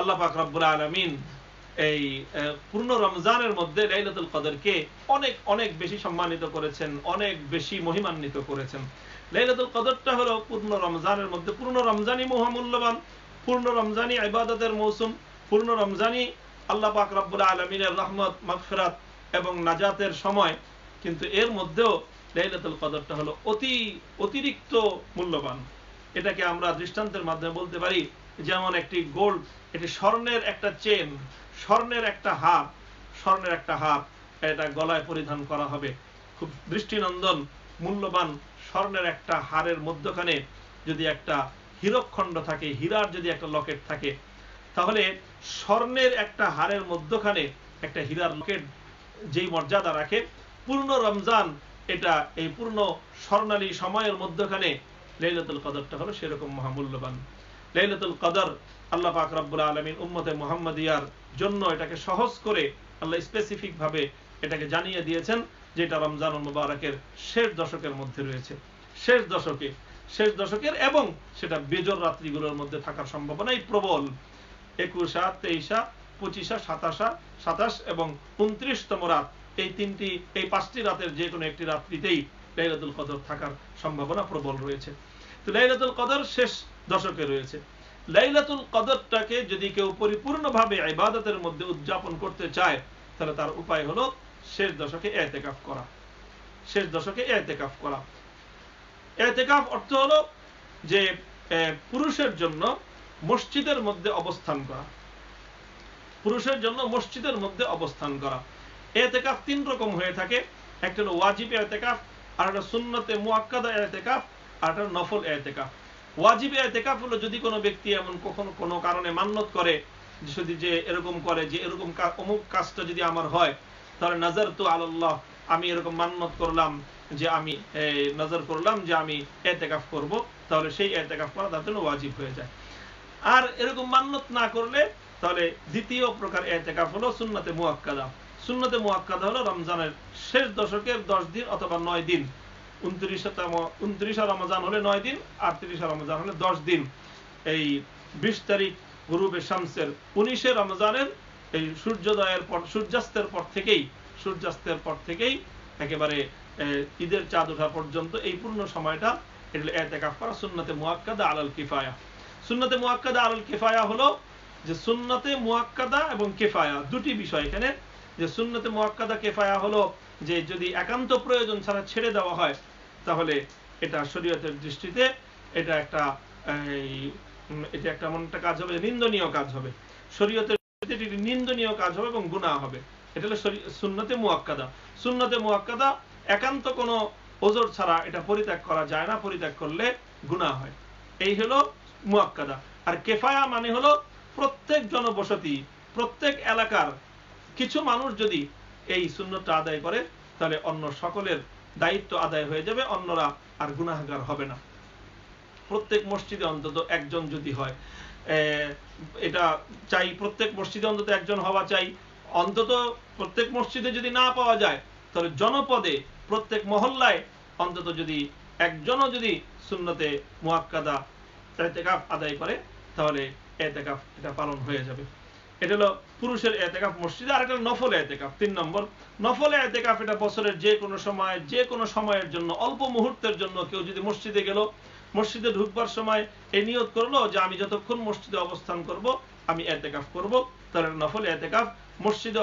আল্লাহ পাক রব্বুল আলমিন এই পূর্ণ রমজানের মধ্যে লাইলাতুল কদরকে অনেক অনেক বেশি সম্মানিত করেছেন, অনেক বেশি মহিমান্বিত করেছেন। লাইলাতুল কদরটা হলো পূর্ণ রমজানের মধ্যে, পূর্ণ রমজানই মহামূল্যবান, পূর্ণ রমজানি ইবাদতের মৌসুম, পূর্ণ রমজানি আল্লাহ পাক রব্বুল আলমিনের রহমত, মাগফিরাত এবং নাজাতের সময়। কিন্তু এর মধ্যেও লাইলাতুল কদরটা হলো অতি, অতিরিক্ত মূল্যবান। এটাকে আমরা দৃষ্টান্তের মাধ্যমে বলতে পারি যেমন একটি গোল্ড এটি স্বর্ণের একটা চেন স্বর্ণের একটা হাত স্বর্ণের একটা হাত এটা গলায় পরিধান করা হবে। খুব দৃষ্টিনন্দন, মূল্যবান, স্বর্ণের একটা হারের মধ্যখানে যদি একটা হীরকখণ্ড থাকে, হীরার যদি একটা লকেট থাকে, তাহলে স্বর্ণের একটা হারের মধ্যখানে একটা হীরার লকেট যেই মর্যাদা রাখে, পূর্ণ রমজান, এটা এই পূর্ণ স্বর্ণালী সময়ের মধ্যখানে লাইলাতুল কদরটা হলো সেরকম মহামূল্যবান। লাইলাতুল কদর, আল্লাহ পাক রব্বুল আলমিন উম্মতে মোহাম্মদিয়ার জন্য এটাকে সহজ করে আল্লাহ স্পেসিফিক ভাবে এটাকে জানিয়ে দিয়েছেন, যেটা রমজান মুবারকের শেষ দশকের মধ্যে রয়েছে। শেষ দশকে, শেষ দশকের এবং সেটা বেজর রাত্রিগুলোর মধ্যে থাকার সম্ভাবনাই প্রবল। একুশা, তেইশা, পঁচিশা, সাতাশা, সাতাশ এবং উনত্রিশতম রাত, এই তিনটি, এই পাঁচটি রাতের যে কোনো একটি রাত্রিতেই লাইলাতুল কদর থাকার সম্ভাবনা প্রবল রয়েছে। তো লাইলাতুল কদর শেষ দশকে রয়েছে। লাইলাতুল কদরটাকে যদি কেউ পরিপূর্ণভাবে ইবাদতের মধ্যে উদযাপন করতে চায়, তাহলে তার উপায় হলো শেষ দশকে এতেকাফ করা। শেষ দশকে এতেকাফ করা। এতেকাফ অর্থ হলো যে পুরুষের জন্য মসজিদের মধ্যে অবস্থান করা। পুরুষের জন্য মসজিদের মধ্যে অবস্থান করা। এতেকাফ তিন রকম হয়ে থাকে। একটা হলো ওয়াজিব এতেকাফ, আর একটা সুন্নতে মুয়াক্কাদা এতেকাফ, আর একটা নফল এতেকাফ। ওয়াজিব এতেকাফ হলো যদি কোনো ব্যক্তি এমন কখনো কোনো কারণে মান্যত করে, যদি যে এরকম করে, যে এরকম অমুক কাজটা যদি আমার হয়, তাহলে নজর তো আল্লাহ আমি এরকম মান্যত করলাম যে আমি নজর করলাম যে আমি এতেকাফ করব, তাহলে সেই এতেকাফ করা তার জন্য ওয়াজিব হয়ে যায়। আর এরকম মান্যত না করলে, তাহলে দ্বিতীয় প্রকার এতেকাফ হলো সুন্নতে মুয়াক্কাদা সুন্নতে মুয়াক্কাদা হলো রমজানের শেষ দশকের দশ দিন অথবা নয় দিন। উনত্রিশতম উনত্রিশা রমজান হলে নয় দিন রমজান হলে দশ দিন। এই বিশ তারিখ গুরুবে শামসের উনিশে রমজানের এই সূর্যোদয়ের পর, সূর্যাস্তের পর থেকেই, সূর্যাস্তের পর থেকেই একেবারে ঈদের চাঁদ ওঠা পর্যন্ত এই পূর্ণ সময়টা এটা এতেকাফ করা সুন্নতে মুয়াক্কাদা আলাল কিফায়া। সুন্নতে মুয়াক্কাদা আলাল কিফায়া হলো যে সুন্নতে মুয়াক্কাদা এবং কেফায়া, দুটি বিষয় এখানে যে সুন্নতে মুয়াক্কাদা কেফায়া হলো যে যদি একান্ত প্রয়োজন ছাড়া ছেড়ে দেওয়া হয়, তাহলে এটা শরীয়তের দৃষ্টিতে এটা একটা এটা একটা এমন একটা কাজ হবে, নিন্দনীয় কাজ হবে। শরীয়তের নিন্দনীয় কাজ হবে এবং গুণা হবে। এটা হলো সুন্নতে মুয়াক্কাদা। সুন্নতে মুয়াক্কাদা একান্ত কোনো ওজোর ছাড়া এটা পরিত্যাগ করা যায় না, পরিত্যাগ করলে গুণা হয়। এই হলো মুয়াক্কাদা। আর কেফায়া মানে হলো প্রত্যেক জনবসতি, প্রত্যেক এলাকার কিছু মানুষ যদি এই শূন্যটা আদায় করে, তাহলে অন্য সকলের দায়িত্ব আদায় হয়ে যাবে, অন্যরা আর গুনাহগার হবে না। প্রত্যেক মসজিদে অন্তত একজন যদি হয় এটা চাই প্রত্যেক মসজিদে অন্তত একজন হওয়া চাই। অন্তত প্রত্যেক মসজিদে যদি না পাওয়া যায়, তাহলে জনপদে, প্রত্যেক মহল্লায় অন্তত যদি একজনও যদি শূন্যতে মুয়াক্কাদা এতেকাফ আদায় করে, তাহলে এতেকাফ এটা পালন হয়ে যাবে। এটা হলো পুরুষের এতেকাফ মসজিদে, আর একটা নফল এতেকাফ। তিন নম্বর, নফল এতেকাফ এটা বছরের যে কোনো সময়, যে কোনো সময়ের জন্য, অল্প মুহূর্তের জন্য কেউ যদি মসজিদে গেল, মসজিদে ঢুকবার সময় এই নিয়ত করল যে আমি যতক্ষণ মসজিদে অবস্থান করব, আমি এতেকাফ করব। তাহলে নফল এতেকাফ, মসজিদে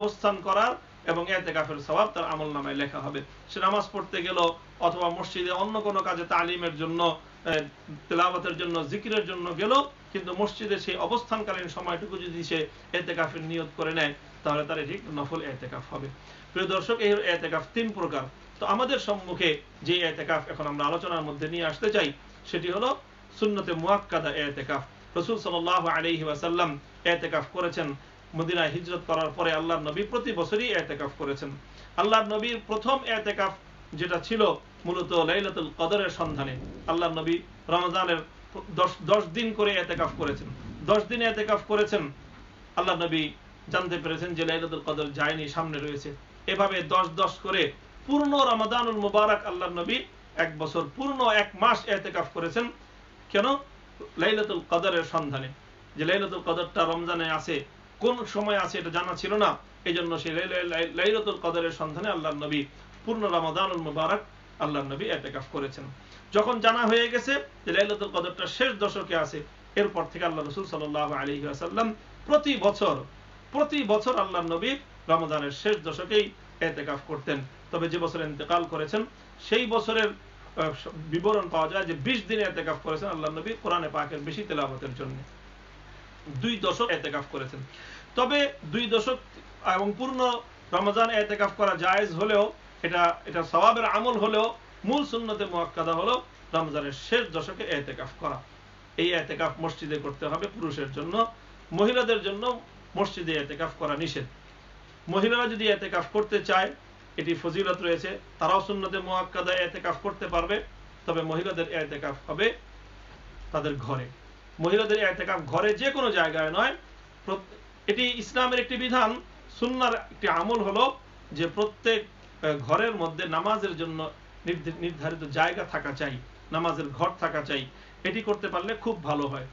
অবস্থান করার এবং এতেকাফের স্বভাব তার আমল নামায় লেখা হবে। সে নামাজ পড়তে গেল অথবা মসজিদে অন্য কোনো কাজে তালিমের জন্য তেলাওয়াতের জন্য, জিকিরের জন্য গেল কিন্তু মসজিদে সেই অবস্থানকালীন সময়টুকু যদি সে এতেকাফের নিয়ত করে নেয়, তাহলে তার এটি নফল এতেকাফ হবে। প্রিয় দর্শক, এই এতেকাফ তিন প্রকার। তো আমাদের সম্মুখে যে এতেকাফ এখন আমরা আলোচনার মধ্যে নিয়ে আসতে চাই, সেটি হলো সুন্নতে মুয়াক্কাদা এতেকাফ। রসুল সাল আলহি ওয়াসাল্লাম এতেকাফ করেছেন। মদিনায় হিজরত করার পরে আল্লাহ নবী প্রতি বছরই এতেকাফ করেছেন। আল্লাহ নবীর প্রথম এতেকাফ যেটা ছিল মূলত লাইলাতুল কদরের সন্ধানে। আল্লাহ নবী রমজানের দশ দিন করে এতেকাফ করেছেন। দশ দিনে এতেকাফ করেছেন, আল্লাহ নবী জানতে পেরেছেন যে লাইলাতুল কদর যায়নি, সামনে রয়েছে। এভাবে দশ দশ করে পূর্ণ রমাদানুল মুবারক আল্লাহ নবী এক বছর পূর্ণ এক মাস এতেকাফ করেছেন। কেন? লাইলাতুল কদরের সন্ধানে। যে লাইলাতুল কদরটা রমজানে আছে, কোন সময় আছে এটা জানা ছিল না। এই জন্য সেই লাইলাতুল কদরের সন্ধানে আল্লাহ নবী পূর্ণ রমাদানুল মুবারক আল্লাহ নবী এতেকাফ করেছেন। যখন জানা হয়ে গেছে যে লাইলাতুল কদরটা শেষ দশকে আছে, এরপর থেকে আল্লাহ রসুল সাল্লাহ আলী আসাল্লাম প্রতি বছর প্রতি বছর আল্লাহ নবী রমজানের শেষ দশকেই এতেকাফ করতেন। তবে যে বছর ইন্তেকাল করেছেন, সেই বছরের বিবরণ পাওয়া যায় যে বিশ দিনে এতেকাফ করেছেন আল্লাহ নবী কোরআনে পাকের বেশি তেলাবতের জন্য। দুই দশক এতেকাফ করেছেন। তবে দুই দশক এবং পূর্ণ রমজান এতেকাফ করা জায়েজ হলেও এটা এটা সবাবের আমল হলেও, মূল সুন্নতে মোয়াক্কাদা হলো রমজানের শেষ দশকে এতেকাফ করা। এই এতেকাফ মসজিদে করতে হবে পুরুষের জন্য, মহিলাদের জন্য মসজিদে এতেকাফ করা নিষেধ। মহিলারা যদি এতেকাফ করতে চায়, এটি ফজিলত রয়েছে, তারাও সুন্নতে মোয়াক্কাদা এতেকাফ করতে পারবে, তবে মহিলাদের এতেকাফ হবে তাদের ঘরে। মহিলাদের এতেকাফ ঘরে যে কোনো জায়গায় নয় এটি ইসলামের একটি বিধান, সুন্নার একটি আমল হলো যে প্রত্যেক ঘরের মধ্যে নামাজের জন্য নির্ধারিত জায়গা থাকা চাই, নামাজের ঘর থাকা চাই, এটি করতে পারলে খুব ভালো হয়।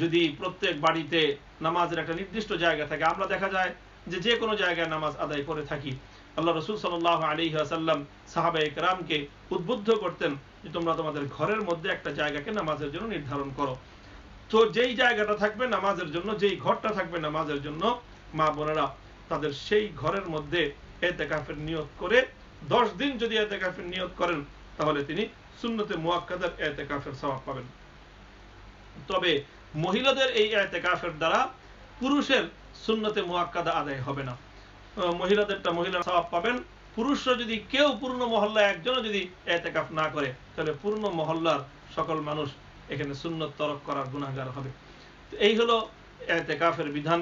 যদি প্রত্যেক বাড়িতে নামাজের একটা নির্দিষ্ট জায়গা থাকে, আমরা দেখা যায় যে যে কোনো জায়গায় নামাজ আদায় করে থাকি। আল্লাহ রসুল সাল্লাহ আলী আসাল্লাম সাহাবা একরামকে উদ্বুদ্ধ করতেন যে তোমরা তোমাদের ঘরের মধ্যে একটা জায়গাকে নামাজের জন্য নির্ধারণ করো। তো যেই জায়গাটা থাকবে নামাজের জন্য, যেই ঘরটা থাকবে নামাজের জন্য, মা বোনেরা তাদের সেই ঘরের মধ্যে এতেকাফের নিয়োগ করে, দশ দিন যদি এতেকাফের নিয়োগ করেন, তাহলে তিনি সুন্নতে মুয়াক্কাদের এতেকাফের স্বভাব পাবেন। তবে মহিলাদের এই এতেকাফের দ্বারা পুরুষের সুন্নতে মুয়াক্কাদা আদায় হবে না। মহিলাদেরটা মহিলার স্বভাব পাবেন, পুরুষরা যদি কেউ পূর্ণ মহল্লা একজনও যদি এতেকাফ না করে, তাহলে পূর্ণ মহল্লার সকল মানুষ এখানে সুন্নত তরক করার গুণাগার হবে। এই হলো এতেকাফের বিধান।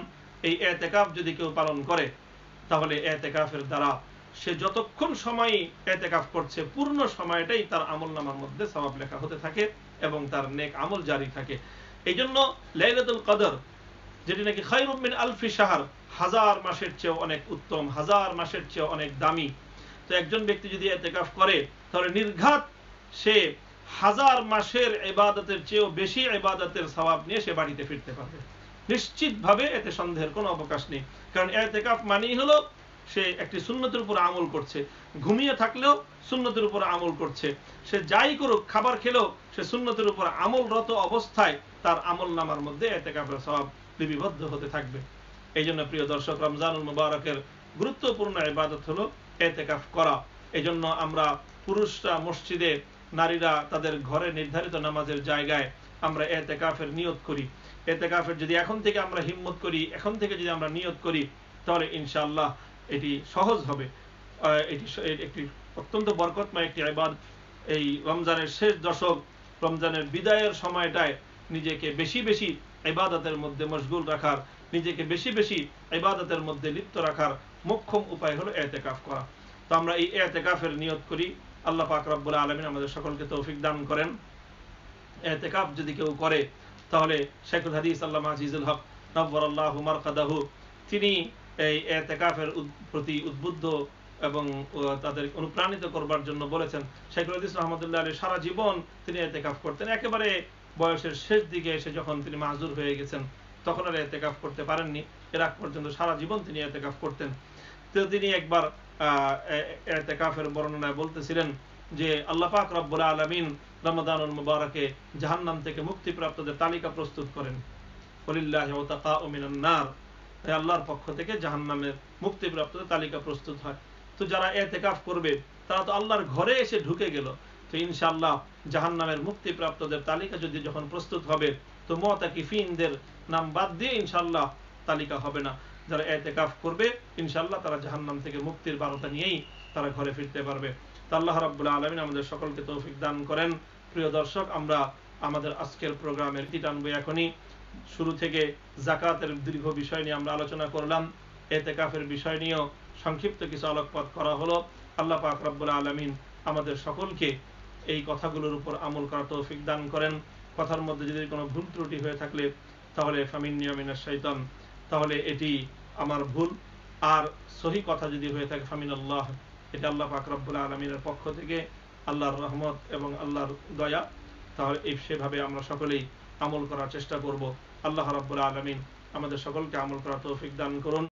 এই এতেকাফ যদি কেউ পালন করে তাহলে এতেকাফের দ্বারা সে যতক্ষণ সময় এতেকাফ করছে, পূর্ণ সময়টাই তার আমল নামার মধ্যে স্বভাব লেখা হতে থাকে এবং তার নেক আমল জারি থাকে। এই জন্য লাইলাতুল কদর, যেটি নাকি খাইরুমিন আলফি সাহার হাজার মাসের চেয়ে অনেক উত্তম, হাজার মাসের চেয়ে অনেক দামি। তো একজন ব্যক্তি যদি এতেকাফ করে, তাহলে নির্ঘাত সে হাজার মাসের এবাদতের চেয়েও বেশি এবাদতের স্বভাব নিয়ে সে বাড়িতে ফিরতে পারবে। নিশ্চিতভাবে এতে সন্দেহের কোনো অবকাশ নেই। কারণ এতেকাফ মানেই হলো, সে একটি সুন্নতের উপর আমল করছে। ঘুমিয়ে থাকলেও সুন্নতের উপর আমল করছে। সে যাই করুক, খাবার খেলেও সে সুন্নতের উপর আমলরত অবস্থায় তার আমল নামার মধ্যে এতেকাফের স্বভাব লিপিবদ্ধ হতে থাকবে। এই জন্য প্রিয় দর্শক, রমজানুল মুবারকের গুরুত্বপূর্ণ ইবাদত হলো এতেকাফ করা। এই জন্য আমরা পুরুষরা মসজিদে, নারীরা তাদের ঘরে নির্ধারিত নামাজের জায়গায় আমরা এতেকাফের নিয়ত করি। এতেকাফের যদি এখন থেকে আমরা হিম্মত করি, এখন থেকে যদি আমরা নিয়ত করি, তাহলে ইনশাআল্লাহ এটি সহজ হবে। এটি একটি অত্যন্ত বরকতময় একটি আবাদ এই রমজানের শেষ দশক, রমজানের বিদায়ের সময়টায় নিজেকে বেশি বেশি ইবাদতের মধ্যে মশগুল রাখার, নিজেকে বেশি বেশি ইবাদতের মধ্যে লিপ্ত রাখার মোক্ষম উপায় হলো এতেকাফ করা। তো আমরা এই এতেকাফের নিয়ত করি। আল্লাহ পাক রব্বুল আলমিন আমাদের সকলকে তৌফিক দান করেন। এতেকাফ যদি কেউ করে তাহলে শেখুল হাদিস আল্লাহ আজিজুল হক নব্বর আল্লাহ মারকাদাহু। তিনি এই এতেকাফের প্রতি উদ্বুদ্ধ এবং তাদের অনুপ্রাণিত করবার জন্য বলেছেন। শেখুল হাদিস রহমদুল্লাহ আলী সারা জীবন তিনি এতেকাফ করতেন। একেবারে বয়সের শেষ দিকে এসে যখন তিনি মাজুর হয়ে গেছেন, তখন আর এতেকাফ করতে পারেননি। এর আগ পর্যন্ত সারা জীবন তিনি এতেকাফ করতেন। তো তিনি একবার এতেকাফের বর্ণনায় বলতেছিলেন যে, আল্লাহ পাক রব্বুল আলমিন রমদানুল মুবারকে জাহান্নাম থেকে মুক্তিপ্রাপ্তদের তালিকা প্রস্তুত করেন। আল্লাহর পক্ষ থেকে জাহান্নামের মুক্তিপ্রাপ্তদের তালিকা প্রস্তুত হয়। তো যারা এতেকাফ করবে, তারা তো আল্লাহর ঘরে এসে ঢুকে গেল। তো ইনশাআল্লাহ জাহান্নামের মুক্তিপ্রাপ্তদের তালিকা যদি যখন প্রস্তুত হবে, তো মতাকিফিনদের নাম বাদ দিয়ে ইনশাল্লাহ তালিকা হবে না। যারা এতেকাফ করবে ইনশাল্লাহ তারা জাহান্নাম থেকে মুক্তির বারোটা নিয়েই তারা ঘরে ফিরতে পারবে। আল্লাহ রাব্বুল আলমিন আমাদের সকলকে তৌফিক দান করেন। প্রিয় দর্শক, আমরা আমাদের আজকের প্রোগ্রামের কি টানবো এখনই? শুরু থেকে জাকাতের দীর্ঘ বিষয় নিয়ে আমরা আলোচনা করলাম। এতেকাফের বিষয় নিয়েও সংক্ষিপ্ত কিছু আলোকপাত করা হলো। আল্লাহ পাক রব্বুল আলমিন আমাদের সকলকে এই কথাগুলোর উপর আমল করা তৌফিক দান করেন। কথার মধ্যে যদি কোনো ভুল ত্রুটি হয়ে থাকলে তাহলে ফামিন নিয়মিনের শৈতন তাহলে এটি আমার ভুল। আর সহি কথা যদি হয়ে থাকে ফামিন আল্লাহ এটা আল্লাহ ফাকরাবুল আলমিনের পক্ষ থেকে আল্লাহর রহমত এবং আল্লাহর দয়া। তাহলে এই সেভাবে আমরা সকলেই আমল করার চেষ্টা করব। আল্লাহ রাব্বুল আলমিন আমাদের সকলকে আমল করার তৌফিক দান করুন।